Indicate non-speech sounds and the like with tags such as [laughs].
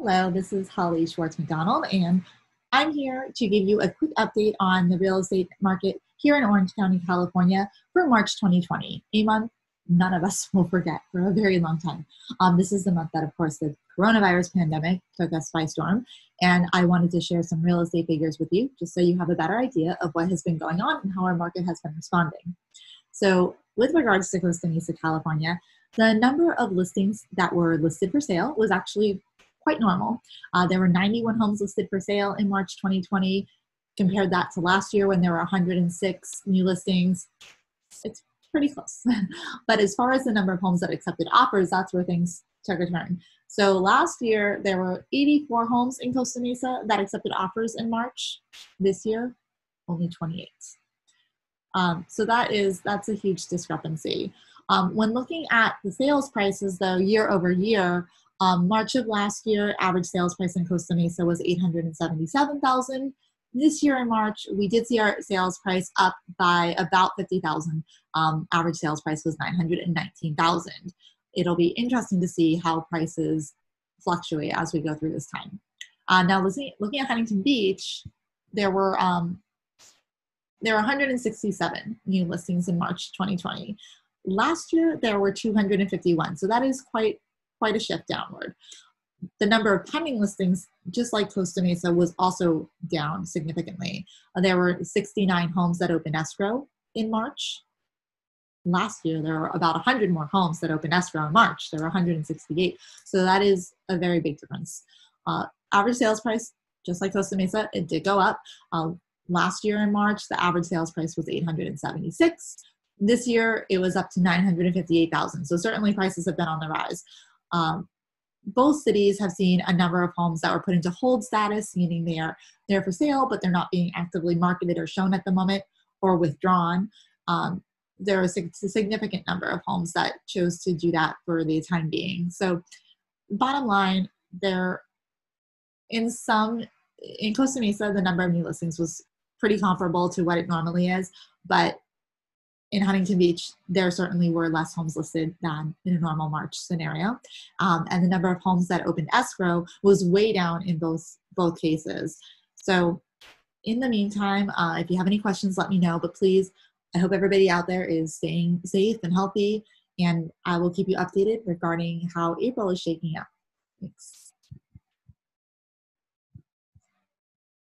Hello, this is Holly Schwartz McDonald, and I'm here to give you a quick update on the real estate market here in Orange County, California for March 2020, a month none of us [laughs] will forget for a very long time. Um, this is the month that, of course, the coronavirus pandemic took us by storm, and I wanted to share some real estate figures with you just so you have a better idea of what has been going on and how our market has been responding. So, with regards to Costa Mesa, California, the number of listings that were listed for sale was actually quite normal. Uh, there were 91 homes listed for sale in March 2020. Compared that to last year when there were 106 new listings, it's pretty close. [laughs] but as far as the number of homes that accepted offers, that's where things took a turn. So last year there were 84 homes in Costa Mesa that accepted offers in March. This year, only 28. Um, so that is that's a huge discrepancy. Um, when looking at the sales prices, though, year over year, um, March of last year, average sales price in Costa Mesa was 877,000. This year in March, we did see our sales price up by about 50,000. Um, average sales price was 919,000. It'll be interesting to see how prices fluctuate as we go through this time. Uh, now, looking, at Huntington Beach, there were um, there were 167 new listings in March 2020. Last year, there were 251, so that is quite quite a shift downward. The number of pending listings, just like Costa Mesa, was also down significantly. Uh, there were 69 homes that opened escrow in March. Last year, there were about 100 more homes that opened escrow in March. There were 168. So that is a very big difference. Uh, average sales price, just like Costa Mesa, it did go up. Uh, last year in March, the average sales price was 876. This year, it was up to 958,000. So certainly prices have been on the rise. Um, both cities have seen a number of homes that were put into hold status, meaning they are there for sale, but they're not being actively marketed or shown at the moment or withdrawn. Um, there are a significant number of homes that chose to do that for the time being. So, bottom line, there in some in Costa Mesa, the number of new listings was pretty comparable to what it normally is, but in Huntington Beach, there certainly were less homes listed than in a normal March scenario. Um, and the number of homes that opened escrow was way down in both, both cases. So in the meantime, uh, if you have any questions, let me know. But please, I hope everybody out there is staying safe and healthy. And I will keep you updated regarding how April is shaking up. Thanks.